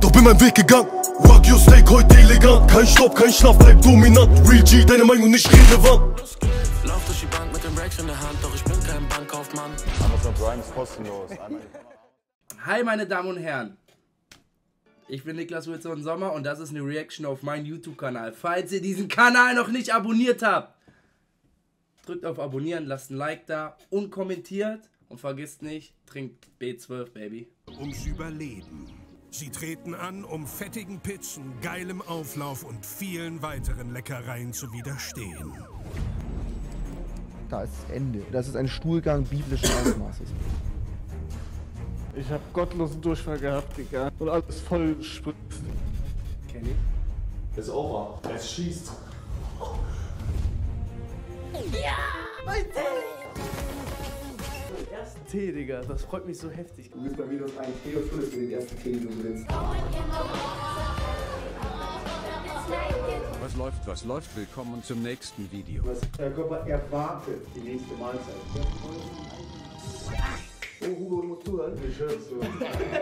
Doch bin mein Weg gegangen. Wagyu Steak heute elegant. Kein Stopp, kein Schlaf, bleib dominant. Real G, deine Meinung nicht relevant. Lauf durch die Bank mit den Racks in der Hand, doch ich bin kein Bankkaufmann. Amazon Prime ist kostenlos. Hi meine Damen und Herren. Ich bin Niklas Wilson Sommer und das ist eine Reaction auf meinen YouTube-Kanal. Falls ihr diesen Kanal noch nicht abonniert habt, drückt auf Abonnieren, lasst ein Like da und kommentiert. Und vergisst nicht, trinkt B12, Baby. ums Überleben. Sie treten an, um fettigen Pizzen, geilem Auflauf und vielen weiteren Leckereien zu widerstehen. Da ist das Ende. Das ist ein Stuhlgang biblischen Ausmaßes. Ich hab gottlosen Durchfall gehabt, Digga. Und alles voll spritzt. Kenny? Ist over. Es schießt. Ersten Tee, Digga. Das freut mich so heftig. Du bist bei minus 1 Tee und Schule für den ersten Tee, den du gewinnst. Was läuft, was läuft? Willkommen zum nächsten Video. Der Körper erwartet die nächste Mahlzeit. Oh, Hugo, du musst zuhören. Ich hör's so.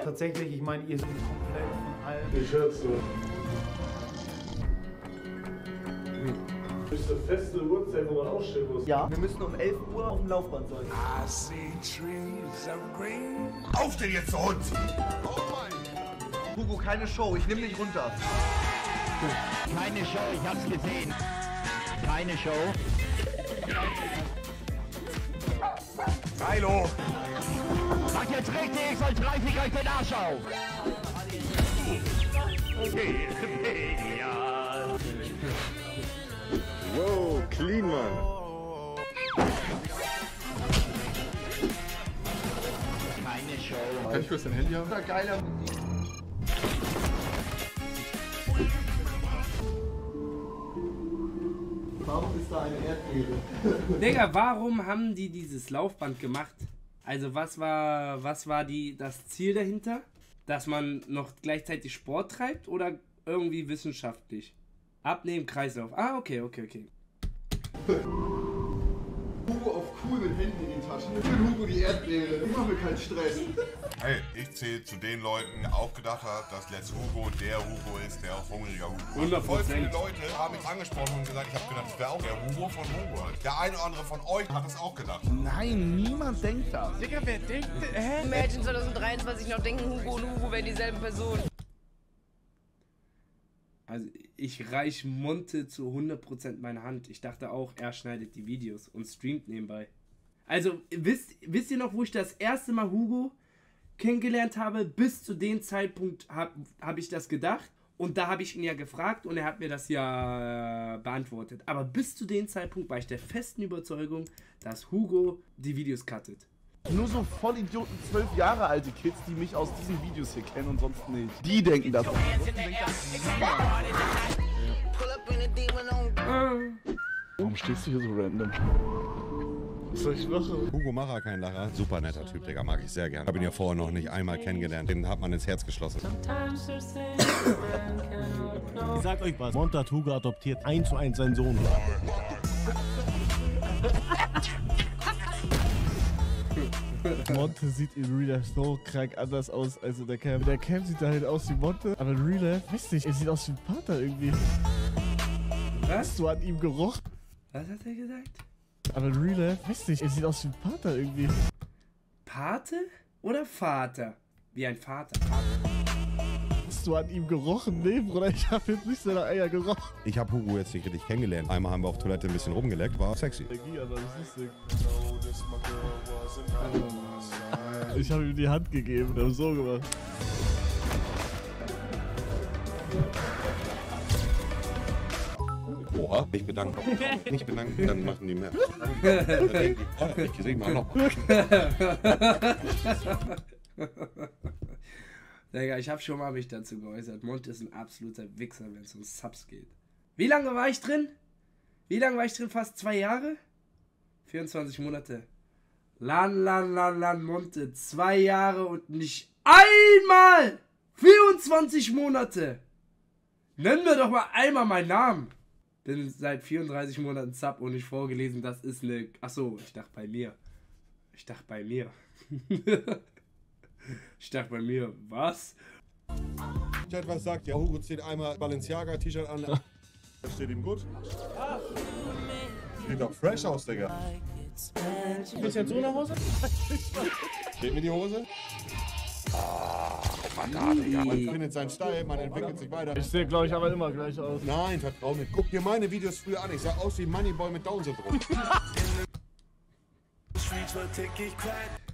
Tatsächlich, ich meine, ihr seid komplett von allem. Ich hör's so. Ist eine feste Uhrzeit, wo man aufstehen muss. Ja, wir müssen um 11 Uhr auf dem Laufband sein. I see trees of green. Aufstehen jetzt, du Hund! Hugo, keine Show, ich nehme dich runter. Keine Show, ich hab's gesehen. Keine Show. Milo! Mach jetzt richtig, sonst reiß ich euch den Arsch auf. Wow, clean, Mann. Keine Show. Kann ich kurz dein Handy haben? Geiler. Warum ist da eine Erdbeere? Digga, warum haben die dieses Laufband gemacht? Also was war, was war die, das Ziel dahinter? Dass man noch gleichzeitig Sport treibt oder irgendwie wissenschaftlich? Abnehmen, Kreislauf. Ah, okay, okay, okay. Hugo auf cool mit Händen in den Taschen. Ich bin Hugo die Erdbeere. Ich mache mir keinen Stress. Hey, ich zähle zu den Leuten, der auch gedacht hat, dass Let's Hugo der Hugo ist, der auch hungriger Hugo. 100%. Voll viele Leute haben mich angesprochen und gesagt, ich habe gedacht, das wäre auch der Hugo von Hugo. Der eine oder andere von euch hat es auch gedacht. Nein, niemand denkt das. Digga, wer denkt, hä? Mädchen 2023 noch denken, Hugo und Hugo wären dieselben Personen. Also ich reich Monte zu 100% meine Hand. Ich dachte auch, er schneidet die Videos und streamt nebenbei. Also wisst, wisst ihr noch, wo ich das erste Mal Hugo kennengelernt habe? Bis zu dem Zeitpunkt habe hab ich das gedacht. Und da habe ich ihn ja gefragt und er hat mir das ja beantwortet. Aber bis zu dem Zeitpunkt war ich der festen Überzeugung, dass Hugo die Videos cuttet. Nur so Vollidioten, zwölf Jahre alte Kids, die mich aus diesen Videos hier kennen und sonst nicht. Die denken das. Warum stehst du hier so random? Was soll ich machen? Hugo Macher, kein Lacher. Super netter Typ, Digga, mag ich sehr gern. Habe ihn ja vorher noch nicht einmal kennengelernt. Den hat man ins Herz geschlossen. Ich sag euch was. Monta hat Hugo adoptiert eins zu eins seinen Sohn. Monte sieht in Real Life so krank anders aus als in der Cam. In der Cam sieht er halt aus wie Monte, aber in Real Life, weiß nicht, er sieht aus wie ein Pater irgendwie. Was? Hast du an ihm gerochen? Was hat er gesagt? Aber in Real Life, weiß nicht, er sieht aus wie ein Pater irgendwie. Pate oder Vater? Wie ein Vater. Hast du an ihm gerochen? Nee, Bruder, ich hab jetzt nicht seine Eier gerochen. Ich habe Hugo jetzt nicht richtig kennengelernt. Einmal haben wir auf Toilette ein bisschen rumgeleckt, war sexy. Ich habe ihm die Hand gegeben und hab so gemacht. Oha, nicht bedanken. Nicht bedanken, dann machen die mehr. Dann denken die, oh, ich gesehen, mach noch. Digga, ich habe schon mal mich dazu geäußert. Monte ist ein absoluter Wichser, wenn es um Subs geht. Wie lange war ich drin? Wie lange war ich drin? Fast zwei Jahre? 24 Monate. Lan, lan, lan, lan, Monte. Zwei Jahre und nicht einmal 24 Monate. Nenn mir doch mal einmal meinen Namen. Bin seit 34 Monaten Sub und nicht vorgelesen, das ist eine. Achso, ich dachte bei mir. Ich dachte bei mir. ich dachte bei mir, was? Chat, was sagt ihr? Hugo zieht einmal Balenciaga-T-Shirt an. Das steht ihm gut. Sieht doch fresh aus, Digga. Bist du jetzt ohne Hose? Steht mir die Hose? Ah, Mann, Digga. Man findet seinen Style, man entwickelt sich weiter. Ich sehe, glaube ich, aber immer gleich aus. Nein, vertrau mir. Guck dir meine Videos früher an. Ich sah aus wie Moneyboy mit Down-Syndrom.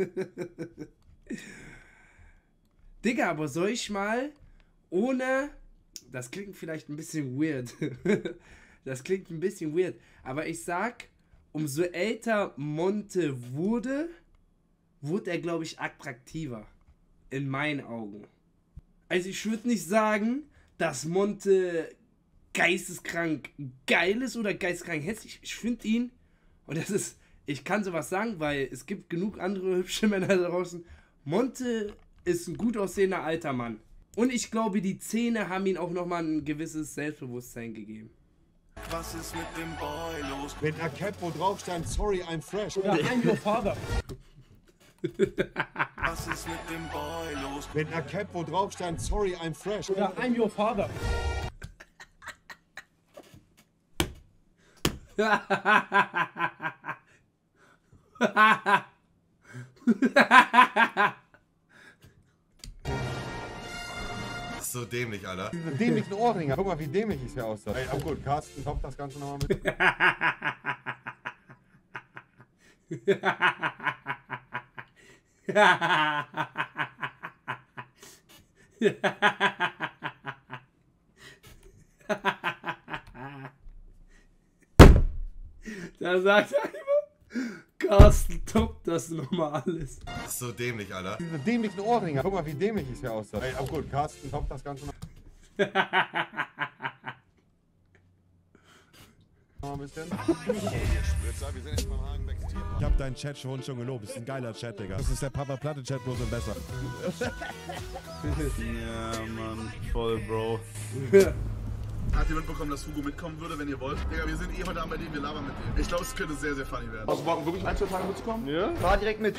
Digga, aber soll ich mal ohne. Das klingt vielleicht ein bisschen weird. das klingt ein bisschen weird. Aber ich sag, umso älter Monte wurde, wurde er, glaube ich, attraktiver. In meinen Augen. Also ich würde nicht sagen, dass Monte geisteskrank geil ist oder geisteskrank hässlich. Ich finde ihn, und das ist, ich kann sowas sagen, weil es gibt genug andere hübsche Männer da draußen. Monte ist ein gut aussehender alter Mann. Und ich glaube, die Zähne haben ihm auch nochmal ein gewisses Selbstbewusstsein gegeben. Was ist mit dem Boy los? Mit einer Cap, wo drauf stand, sorry, I'm fresh. Oder I'm your father. Was ist mit dem Boy los? Mit einer Cap, wo drauf stand, sorry, I'm fresh. Oder I'm your father. So dämlich, Alter. Diese dämlichen Ohrringe. Guck mal, wie dämlich ich hier aussah. Ey, aber gut, Carsten, top das Ganze nochmal mit. Da sagt er Carsten, top das nochmal alles. So dämlich, Alter. Diese dämlichen Ohrringe. Guck mal, wie dämlich ich hier aussah. Ey, aber gut, Carsten, top das Ganze noch. Noch ein bisschen. Ich hab deinen Chat schon schon gelobt. Das ist ein geiler Chat, Digga. Das ist der Papa Platte Chat bloß und besser. ja, Mann. Voll, Bro. Hat jemand bekommen, dass Hugo mitkommen würde, wenn ihr wollt? Digga, wir sind eh heute Abend bei dem, wir labern mit dem. Ich glaube, es könnte sehr, sehr funny werden. Hast du Bock, wirklich ein, zwei Tage mitzukommen? Ja? Fahr direkt mit.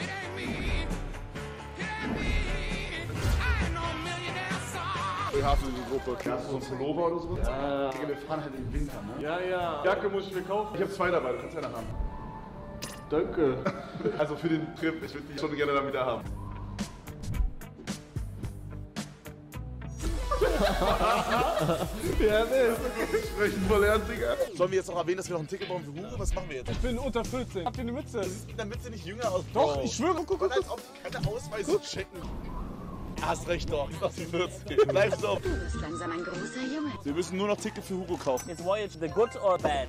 Wie hast du diese Gruppe? Hast du so einen Pullover oder so? Ja. Digga, wir fahren halt im Winter, ne? Ja, ja. Jacke muss ich mir kaufen. Ich habe zwei dabei, du kannst eine haben. Danke. Also für den Trip, ich würde die schon gerne dann wieder haben. Ja, ne, ist okay. Sprechen voll ernst, Digga. Sollen wir jetzt noch erwähnen, dass wir noch ein Ticket brauchen für Hugo? Was machen wir jetzt? Ich bin unter 14. Habt ihr eine Mütze? Du siehst mit der Mütze nicht jünger aus. Doch, Bro. ich schwöre, guck, guck, guck. als ob die keine Ausweise checken. Hast recht doch, doch die 14. Bleib so. Du bist langsam ein großer Junge. Wir müssen nur noch Ticket für Hugo kaufen. Is voyage the good or bad?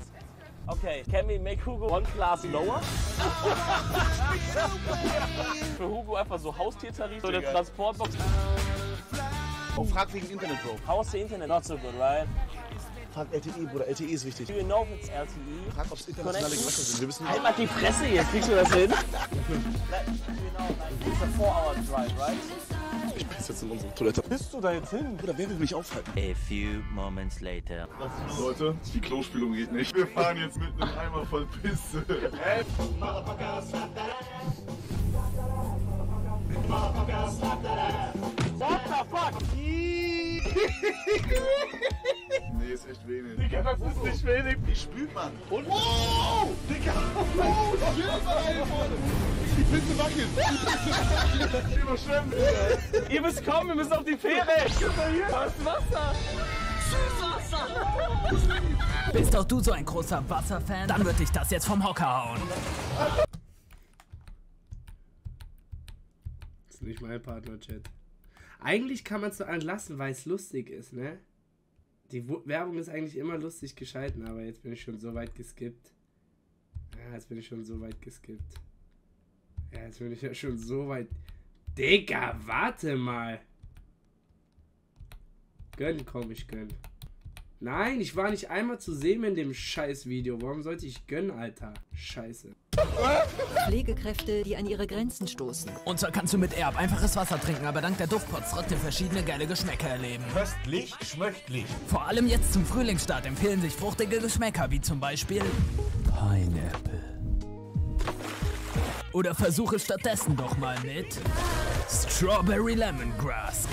Okay, can we make Hugo one class lower? Für Hugo einfach so Haustiertarif, so eine. Transportbox. Oh, frag wegen Internet, Bro. How's the internet? Not so good, right? Frag LTE, Bruder. LTE ist wichtig. Do you know if it's LTE? Frag, ob es internationale Gewässer sind. Wir wissen Halt mal die Fresse jetzt, kriegst du das hin? Let- Do you know, like, it's a four hour drive, right? Ich piss jetzt in unsere Toilette. Bist du da jetzt hin? Bruder, wer will mich aufhalten? A few moments later. Leute, die Klospülung geht nicht. Wir fahren jetzt mit einem Eimer voll Pisse. Hey. What the fuck? Nee, ist echt wenig. Digga, das ist nicht wenig. Wie spült man? Und wow! Digga! Wow! Shit, Alter! Die Pizza wackelt! Überschwemmt, Digga. Ihr müsst kommen, wir müssen auf die Fähre! Da ist Wasser! Bist auch du so ein großer Wasserfan? Dann wird dich das jetzt vom Hocker hauen. Das ist nicht mein Partner-Chat. Eigentlich kann man es so anlassen, weil es lustig ist, ne? Die Werbung ist eigentlich immer lustig geschalten, aber jetzt bin ich schon so weit geskippt. Ja, jetzt bin ich schon so weit geskippt. Ja, jetzt bin ich ja schon so weit. Digga, warte mal. Gönn, komm, ich gönn. Nein, ich war nicht einmal zu sehen in dem Scheiß-Video. Warum sollte ich gönnen, Alter? Scheiße. Pflegekräfte, die an ihre Grenzen stoßen. Und so kannst du mit Erb einfaches Wasser trinken, aber dank der Duftpots trotzdem verschiedene geile Geschmäcker erleben. Köstlich, schmöchtlich. Vor allem jetzt zum Frühlingsstart empfehlen sich fruchtige Geschmäcker, wie zum Beispiel Pineapple. Oder versuche stattdessen doch mal mit Strawberry Lemongrass.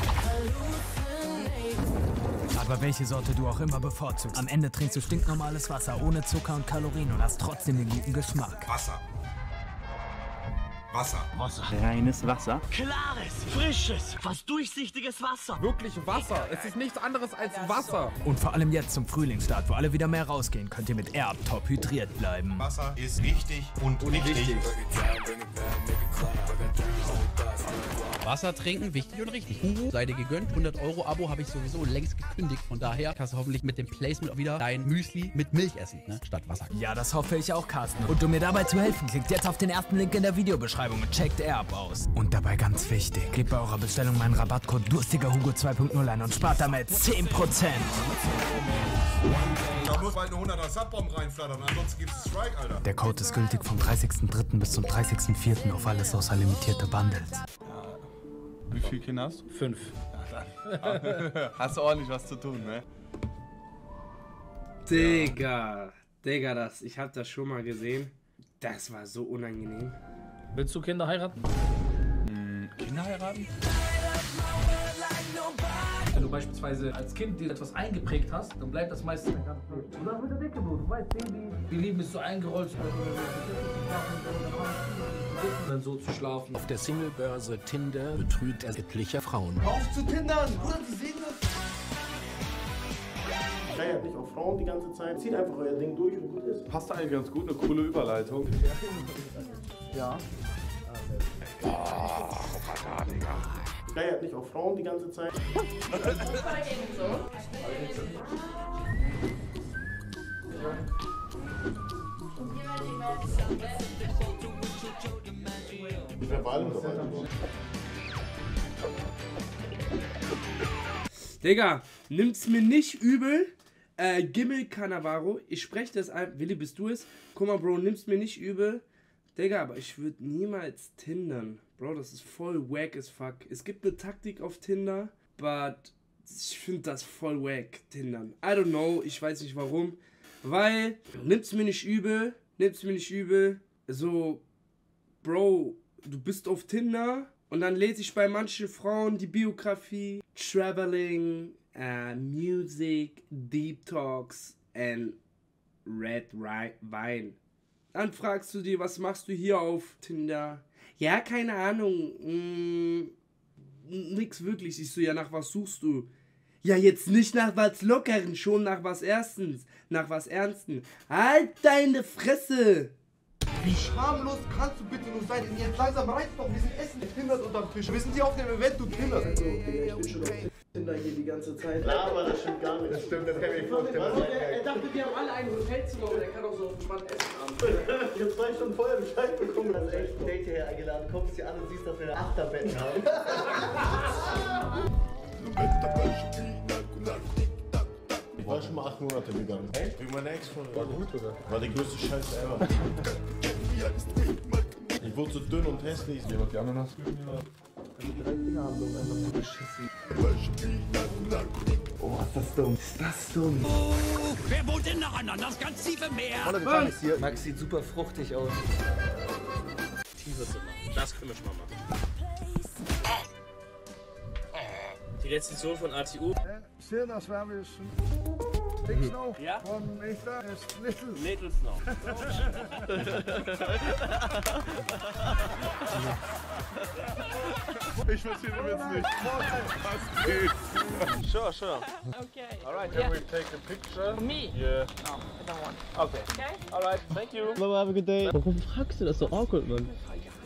Aber welche Sorte du auch immer bevorzugst, am Ende trinkst du stinknormales Wasser ohne Zucker und Kalorien und hast trotzdem den guten Geschmack. Wasser. Wasser. Wasser. Reines Wasser. Klares, frisches, fast durchsichtiges Wasser. Wirklich Wasser. Es ist nichts anderes als Wasser. Und vor allem jetzt zum Frühlingsstart, wo alle wieder mehr rausgehen, könnt ihr mit Erb top hydriert bleiben. Wasser ist wichtig und, richtig. Wasser trinken, wichtig und richtig. Hugo, sei dir gegönnt. 100 Euro Abo habe ich sowieso längst gekündigt. Von daher kannst du hoffentlich mit dem Placement auch wieder dein Müsli mit Milch essen, ne? statt Wasser. Ja, das hoffe ich auch, Carsten. Und um mir dabei zu helfen, klickt jetzt auf den ersten Link in der Videobeschreibung und checkt Erb aus. Und dabei ganz wichtig, gebt bei eurer Bestellung meinen Rabattcode Durstiger Hugo 2.0 ein und spart damit 10%. Da muss bald eine 100er Subbomb reinflattern, ansonsten gibt's Strike, Alter. Der Code ist gültig vom 30.03. bis zum 30.04. auf alles außer limitierte Bundles. Wie viele Kinder hast du? Fünf. hast du ordentlich was zu tun, ne? Digga, Digga, das, ich hab das schon mal gesehen. Das war so unangenehm. Willst du Kinder heiraten? Kinder heiraten? Du beispielsweise als Kind dir etwas eingeprägt hast, dann bleibt das meistens in der ganzen Welt. Oder mit der Decke, Bro. Du weißt, Baby. Die Lieben ist so eingerollt. Dann so zu schlafen. Auf der Singlebörse Tinder betrügt er etliche Frauen. Auf zu Tindern! Bruder, die sehen das! Feiert nicht auf Frauen die ganze Zeit. Zieht einfach euer Ding durch und gut ist. Passt eigentlich ganz gut, eine coole Überleitung. Ja. Oh, Digga. Feiert nicht auf Frauen die ganze Zeit. Digga, nimmt's mir nicht übel. Äh, Gimmel Cannavaro, ich spreche das ein. Willi, bist du es? Guck mal, Bro, nimm's mir nicht übel. Digga, aber ich würde niemals tindern. Bro, das ist voll wack as fuck. Es gibt eine Taktik auf Tinder, but ich finde das voll wack, Tindern. I don't know, ich weiß nicht warum. Weil, nimm's mir nicht übel, nimm's mir nicht übel. So, Bro, du bist auf Tinder und dann lese ich bei manchen Frauen die Biografie, Traveling, äh, Music, Deep Talks and Red Wine. Dann fragst du dir, was machst du hier auf Tinder? Ja, keine Ahnung. Mm, nix wirklich. Siehst du ja, nach was suchst du? Ja, jetzt nicht nach was Lockeren, schon nach was Erstens. Nach was Ernsten. Halt deine Fresse! Wie schamlos kannst du bitte nur sein? Jetzt langsam reizt doch, wir sind Essen getindert unterm Tisch. Wir sind hier auf dem Event, du tinderst. Also, Digga, ich bin schon auf Tinder hier die ganze Zeit. Ja, aber das stimmt gar nicht. Das stimmt, das kann ich nicht vorstellen. Also, er, er dachte, wir haben alle ein Hotelzimmer und er kann auch so entspannt essen haben. Ich hab zwei Stunden vorher Bescheid bekommen. Also echt ein Date hierher eingeladen. Kommst dir an und siehst, dass wir Achterbetten haben. Schon mal acht Monate gegangen. Echt? Wegen meiner Ex-Freundin. War gut, oder? War die größte Scheiße ever. ich wurde so dünn und hässlich. Jemand die Ananas? Drei Finger haben uns einfach so beschissen. Oh, ist das dumm. Ist das dumm. Wer wohnt denn noch an das ganz tiefe Meer? Hallo, wir fahren jetzt hier. Max sieht super fruchtig aus. Tiefer zu machen. Das können wir schon mal machen. Die Rezension von ATU. Sehr nach Schwäbischen. Big Snow Ja? von Echter ist Little. Little Snow. Ich verstehe den Witz nicht. Was geht? Sure, sure. Okay. Alright, Yeah. can we take a picture? For me? Yeah. No, I don't want. Okay. Okay? Alright, thank you. Baba, have a good day. Warum fragst du das so awkward, Mann?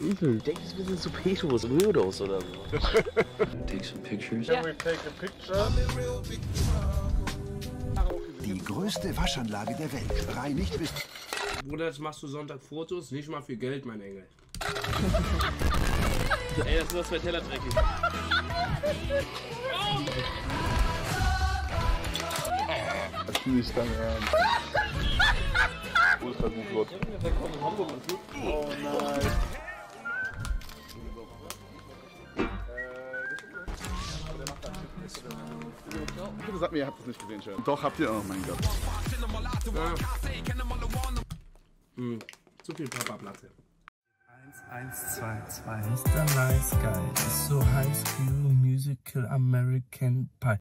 Übel. Denkst du, wir sind so Petos, Weirdos oder so? Take some pictures. Can we take a picture? Die größte Waschanlage der Welt reinigt bis Bruder, jetzt machst du Sonntag Fotos, nicht mal für Geld, mein Engel. Ey, das sind das zwei Teller dreckig. Das ist dein Ernst. Wo ist der Gutlot? Oh nein. Bitte sagt mir, ihr habt das nicht gesehen, Sharon. Doch, habt ihr? Oh mein Gott. Hm, zu viel Papa-Platte. 1, 2, 2. Mr. Nice Guy ist so High School Musical American Pie.